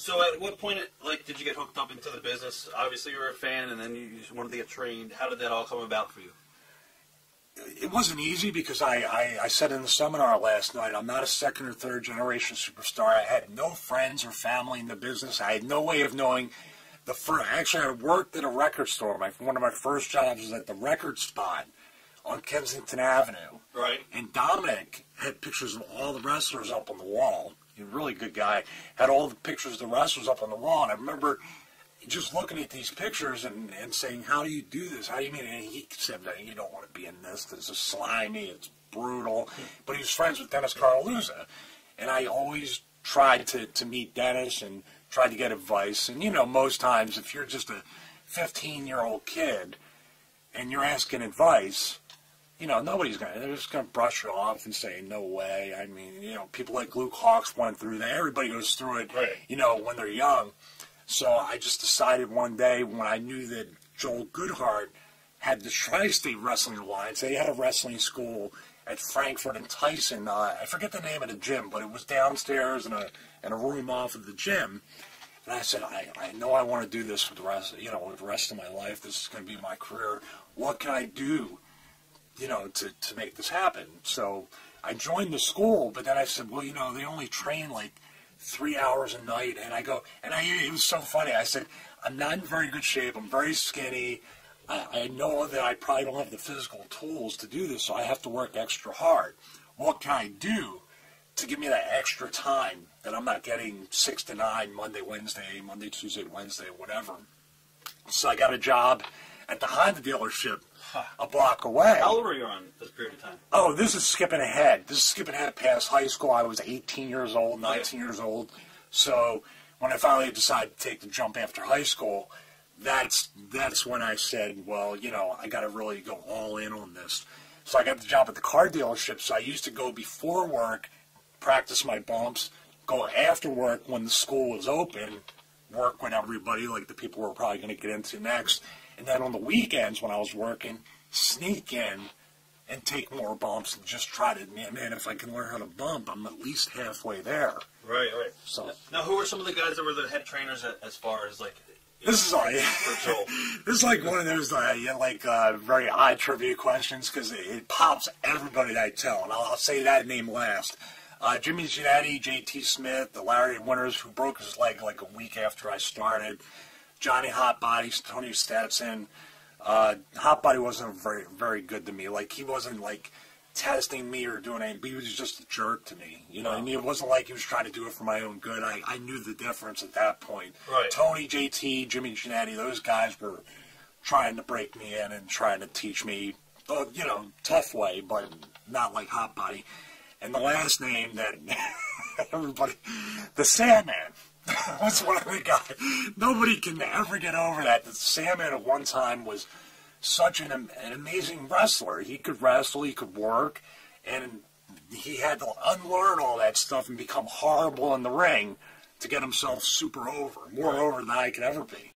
So at what point, like, did you get hooked up into the business? Obviously, you were a fan, and then you just wanted to get trained. How did that all come about for you? It wasn't easy because I, I, I said in the seminar last night, I'm not a second or third generation superstar. I had no friends or family in the business. I had no way of knowing the first. Actually, I worked at a record store. My one of my first jobs was at the record spot on Kensington Avenue. Right. And Dominic had pictures of all the wrestlers up on the wall. A really good guy. Had all the pictures of the wrestlers up on the wall. And I remember just looking at these pictures and, and saying, how do you do this? How do you mean? And he said, you don't want to be in this. This is slimy. It's brutal. But he was friends with Dennis Coralluzzo. And I always tried to, to meet Dennis and tried to get advice. And, you know, most times if you're just a 15-year-old kid and you're asking advice, you know, nobody's gonna. They're just gonna brush it off and say, "No way." I mean, you know, people like Luke Hawx went through that. Everybody goes through it, Right. you know, when they're young. So I just decided one day when I knew that Joel Goodhart had the Tri-State Wrestling Alliance. They had a wrestling school at Frankford and Tyson. Uh, I forget the name of the gym, but it was downstairs in a in a room off of the gym. And I said, I, I know I want to do this for the rest, you know, the rest of my life. This is going to be my career. What can I do? You know, to, to make this happen. So I joined the school, but then I said, well, you know, they only train like three hours a night. And I go, and I, it was so funny. I said, I'm not in very good shape. I'm very skinny. I, I know that I probably don't have the physical tools to do this, so I have to work extra hard. What can I do to give me that extra time that I'm not getting six to nine Monday, Wednesday, Monday, Tuesday, Wednesday, whatever? So I got a job at the Honda dealership a block away. How old were you on this period of time? Oh, this is skipping ahead. This is skipping ahead past high school. I was 18 years old, 19 years old. So when I finally decided to take the jump after high school, that's that's when I said, well, you know, I got to really go all in on this. So I got the job at the car dealership. So I used to go before work, practice my bumps, go after work when the school was open, work with everybody, like the people we're probably going to get into next. And then on the weekends when I was working, sneak in and take more bumps and just try to, man, man, if I can learn how to bump, I'm at least halfway there. Right, right. So Now, who were some of the guys that were the head trainers a- as far as like? this is know, for this is like one of those uh, like uh, very odd trivia questions because it, it pops everybody that I tell, and I'll, I'll say that name last. Uh, Jimmy Jannetty, J.T. Smith, the Larry Winters, who broke his leg like a week after I started. Johnny Hot Hotbody, Tony Stetson. Uh, Hotbody wasn't very very good to me. Like he wasn't like testing me or doing anything. He was just a jerk to me. You know what I mean? It wasn't like he was trying to do it for my own good. I, I knew the difference at that point. Right. Tony, JT, Jimmy Jannetty, those guys were trying to break me in and trying to teach me, uh, you know, tough way, but not like Hot Body. And the last name that everybody, the Sandman. That's one of the guys. Nobody can ever get over that. The Sandman at one time was such an, an amazing wrestler. He could wrestle, he could work, and he had to unlearn all that stuff and become horrible in the ring to get himself super over, more over than I could ever be.